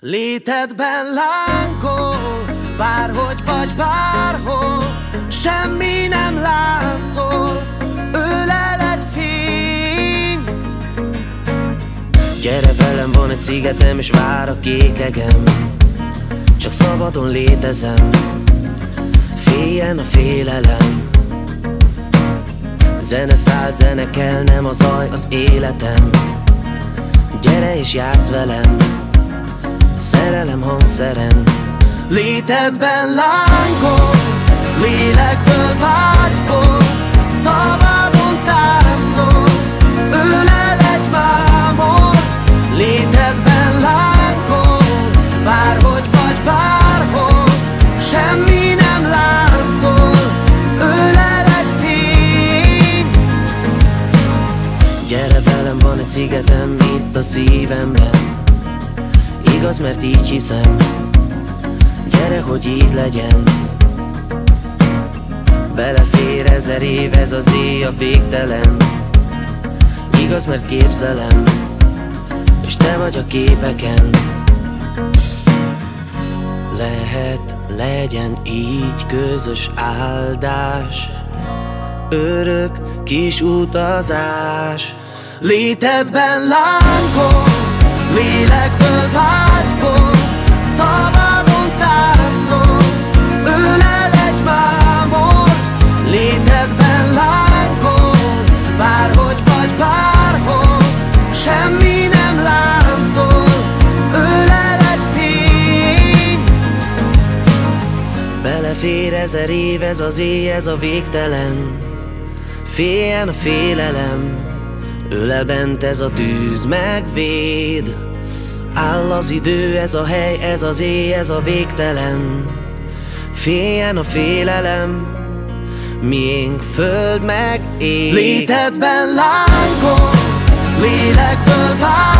Létedben lángol, bárhogy vagy bárhol Semmi nem láncol, öleled fény. Gyere velem, van egy szigetem és vár a kékegem. Csak szabadon létezem, féljen a félelem. Zene száll, zene kell, nem a zaj az életem. Gyere és játsz velem Szerelem hangszeren. Létedben lángol Lélekből vágyból Szabadon táncol Ölel egy bámol Létedben lángol Bárhogy vagy bárhol Semmi nem láncol Ölel egy fény. Gyere velem, van egy szigetem itt a szívemben Igaz, mert így hiszem. Gyere, hogy így legyen. Belefér ezer év, ez az éj a végtelen. Igaz, mert képzelem És te vagy a képeken. Lehet, legyen így közös áldás. Örök kis utazás. Létedben lángol Lélekből Belefér ezer év, ez az éj, ez a végtelen. Féljen a félelem Ölel bent ez a tűz, megvéd. Áll az idő, ez a hely, ez az éj, ez a végtelen. Féljen a félelem Miénk föld meg ég. Létedben lángol Lélekből vágyból